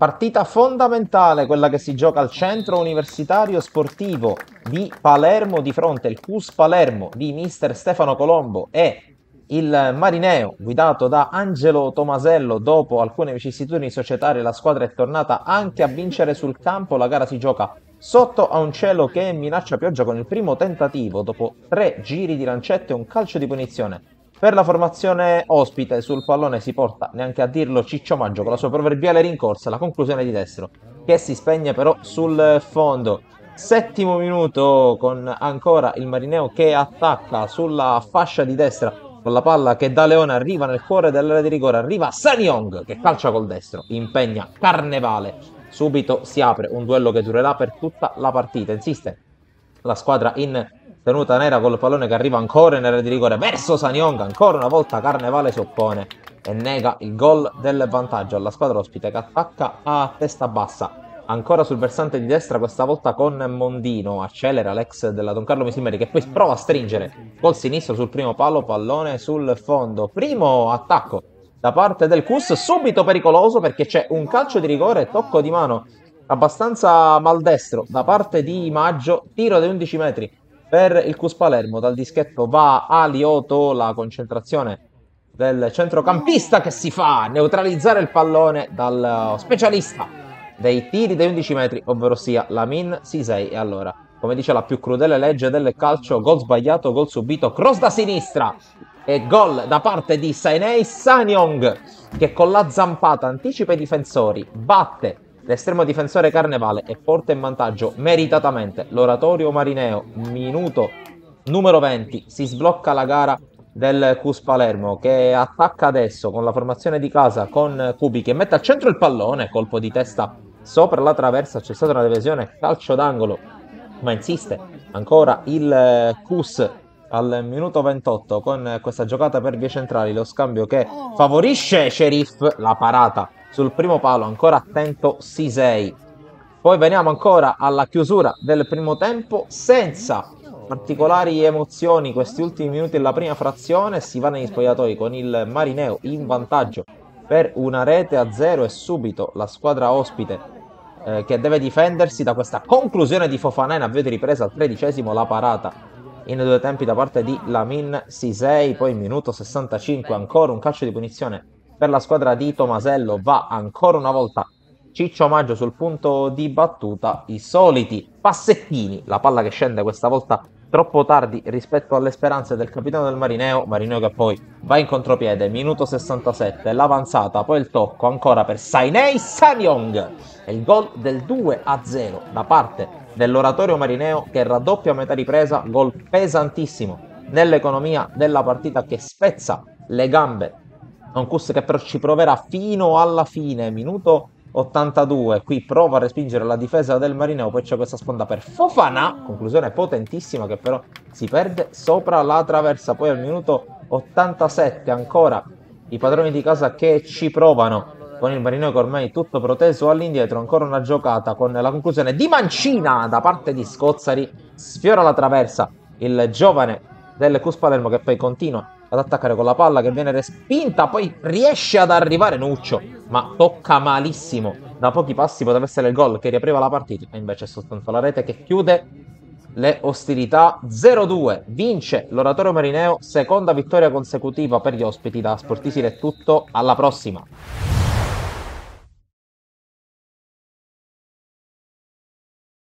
Partita fondamentale, quella che si gioca al centro universitario sportivo di Palermo di fronte al CUS Palermo di mister Stefano Colombo e il Marineo guidato da Angelo Tomasello. Dopo alcune vicissitudini societarie la squadra è tornata anche a vincere sul campo, la gara si gioca sotto a un cielo che minaccia pioggia con il primo tentativo. Dopo tre giri di lancette e un calcio di punizione per la formazione ospite sul pallone si porta, neanche a dirlo, Ciccio Maggio con la sua proverbiale rincorsa, la conclusione di destro, che si spegne però sul fondo. Settimo minuto con ancora il Marineo che attacca sulla fascia di destra con la palla che da Leone arriva nel cuore dell'area di rigore, arriva Sanyong che calcia col destro, impegna Carnevale. Subito si apre un duello che durerà per tutta la partita. Insiste la squadra in tenuta nera col pallone che arriva ancora in area di rigore verso Sanyong, ancora una volta Carnevale si oppone e nega il gol del vantaggio alla squadra ospite che attacca a testa bassa. Ancora sul versante di destra, questa volta con Mondino, accelera l'ex della Don Carlo Misimeri che poi prova a stringere col sinistro sul primo palo, pallone sul fondo. Primo attacco da parte del Cus, subito pericoloso perché c'è un calcio di rigore, tocco di mano abbastanza maldestro da parte di Maggio, tiro di 11 metri per il Cus Palermo. Dal dischetto va Alioto, la concentrazione del centrocampista che si fa neutralizzare il pallone dal specialista dei tiri dei 11 metri, ovvero sia Lamin Sisei. E allora, come dice la più crudele legge del calcio, gol sbagliato, gol subito, cross da sinistra e gol da parte di Sainei Sanyong che con la zampata anticipa i difensori, batte L'estremo difensore Carnevale e porta in vantaggio meritatamente l'oratorio Marineo. Minuto numero 20. Si sblocca la gara del Cus Palermo che attacca adesso con la formazione di casa con Cubi che mette al centro il pallone, colpo di testa sopra la traversa, c'è stata una divisione calcio d'angolo, ma insiste ancora il Cus al minuto 28 con questa giocata per vie centrali, lo scambio che favorisce Sheriff, la parata sul primo palo, ancora attento Sisei. Poi veniamo ancora alla chiusura del primo tempo senza particolari emozioni questi ultimi minuti della prima frazione si va negli spogliatoi con il Marineo in vantaggio per una rete a zero e subito la squadra ospite eh, che deve difendersi da questa conclusione di Fofana in avvio di ripresa al tredicesimo la parata in due tempi da parte di Lamin Sisei poi minuto 65 ancora un calcio di punizione per la squadra di Tomasello va ancora una volta Ciccio Maggio sul punto di battuta, i soliti passettini, la palla che scende questa volta troppo tardi rispetto alle speranze del capitano del Marineo, Marineo che poi va in contropiede, minuto 67, l'avanzata, poi il tocco ancora per Sainei Sanyong e il gol del 2 a 0 da parte dell'oratorio Marineo che raddoppia a metà ripresa, gol pesantissimo nell'economia della partita che spezza le gambe un Cus che però ci proverà fino alla fine, minuto 82. Qui prova a respingere la difesa del Marineo, poi c'è questa sponda per Fofana, conclusione potentissima che però si perde sopra la traversa. Poi al minuto 87 ancora i padroni di casa che ci provano con il Marineo che ormai tutto proteso all'indietro, ancora una giocata con la conclusione di Mancina da parte di Scozzari, sfiora la traversa il giovane del Cus Palermo che poi continua ad attaccare con la palla che viene respinta, poi riesce ad arrivare Nuccio, ma tocca malissimo. Da pochi passi potrebbe essere il gol che riapriva la partita, e invece è soltanto la rete che chiude le ostilità 0-2. Vince l'oratorio Marineo, seconda vittoria consecutiva per gli ospiti da Sportisile è tutto, alla prossima.